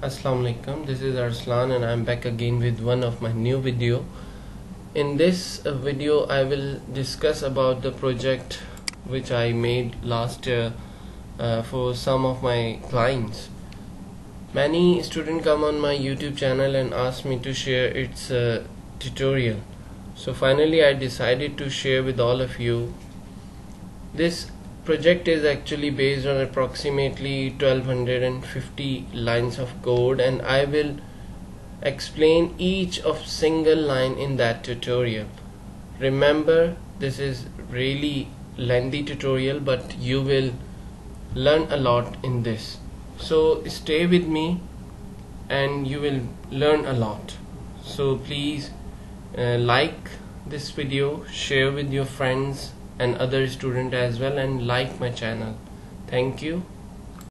Assalamu alaikum. This is Arslan and I'm back again with one of my new video. In this uh, video I will discuss about the project which I made last year uh, for some of my clients. Many students come on my YouTube channel and ask me to share its uh, tutorial. So finally I decided to share with all of you. This project is actually based on approximately 1250 lines of code and I will explain each of single line in that tutorial. Remember this is really lengthy tutorial but you will learn a lot in this. So stay with me and you will learn a lot. So please uh, like this video share with your friends and other student as well and like my channel. Thank you